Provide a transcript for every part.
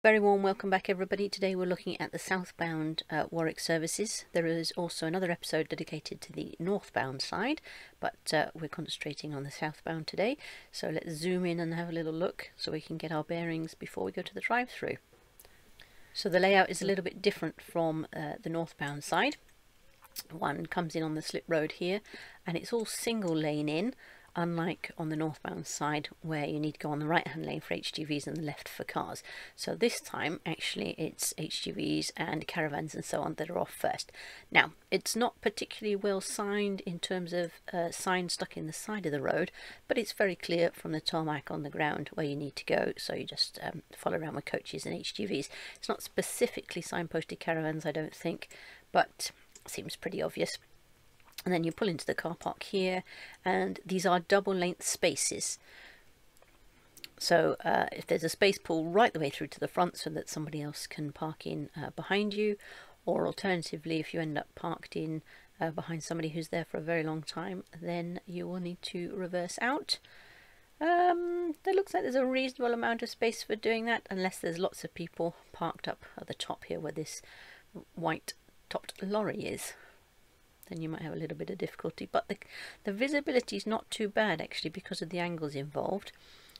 Very warm welcome back everybody. Today we're looking at the southbound uh, Warwick services. There is also another episode dedicated to the northbound side, but uh, we're concentrating on the southbound today. So let's zoom in and have a little look so we can get our bearings before we go to the drive-through. So the layout is a little bit different from uh, the northbound side. One comes in on the slip road here and it's all single lane in unlike on the northbound side where you need to go on the right hand lane for HGVs and the left for cars. So this time actually it's HGVs and caravans and so on that are off first. Now it's not particularly well signed in terms of uh, signs stuck in the side of the road but it's very clear from the tarmac on the ground where you need to go so you just um, follow around with coaches and HGVs. It's not specifically signposted caravans I don't think but seems pretty obvious and then you pull into the car park here and these are double length spaces. So uh, if there's a space pull right the way through to the front so that somebody else can park in uh, behind you or alternatively if you end up parked in uh, behind somebody who's there for a very long time then you will need to reverse out. Um, looks like there's a reasonable amount of space for doing that unless there's lots of people parked up at the top here where this white topped lorry is then you might have a little bit of difficulty. But the, the visibility is not too bad actually because of the angles involved.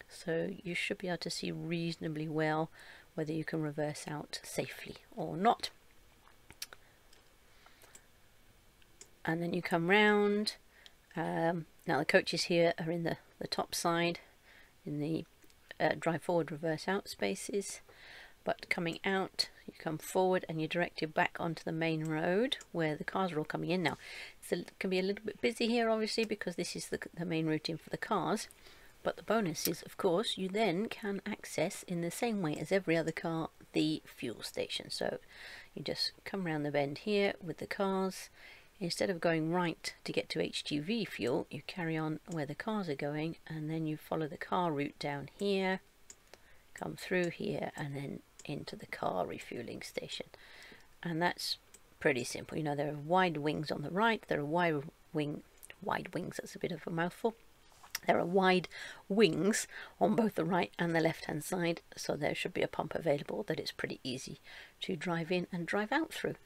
So you should be able to see reasonably well whether you can reverse out safely or not. And then you come round. Um, now the coaches here are in the, the top side in the uh, drive forward reverse out spaces but coming out you come forward and you're directed back onto the main road where the cars are all coming in. Now so it can be a little bit busy here obviously because this is the, the main route in for the cars. But the bonus is of course you then can access in the same way as every other car the fuel station. So you just come around the bend here with the cars. Instead of going right to get to HGV fuel you carry on where the cars are going and then you follow the car route down here come through here and then into the car refueling station. And that's pretty simple. You know, there are wide wings on the right, there are wide wing, wide wings, that's a bit of a mouthful. There are wide wings on both the right and the left hand side, so there should be a pump available that it's pretty easy to drive in and drive out through.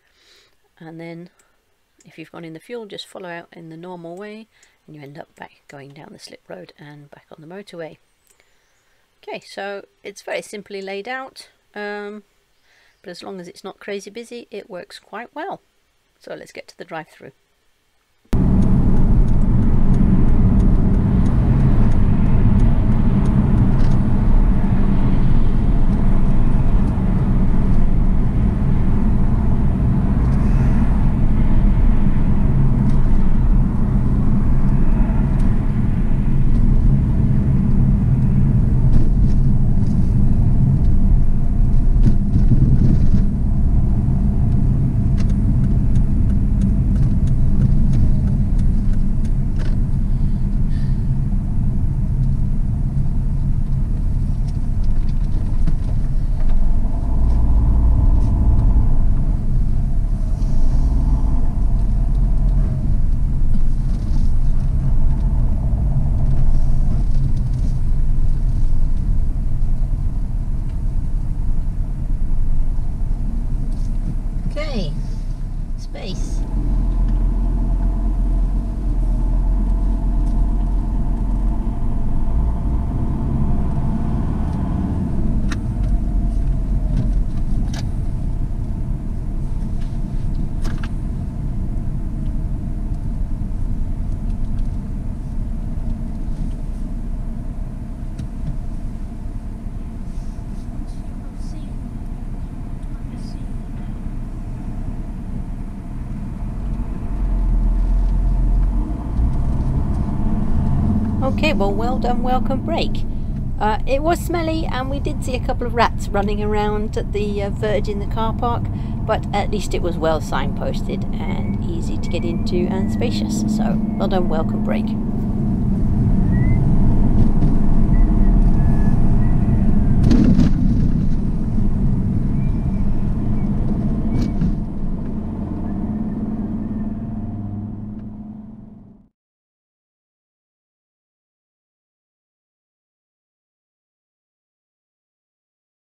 And then if you've gone in the fuel, just follow out in the normal way and you end up back going down the slip road and back on the motorway. Okay, so it's very simply laid out. Um, but as long as it's not crazy busy, it works quite well. So let's get to the drive-through. Okay, well, well done, welcome break. Uh, it was smelly and we did see a couple of rats running around at the uh, verge in the car park, but at least it was well signposted and easy to get into and spacious. So, well done, welcome break.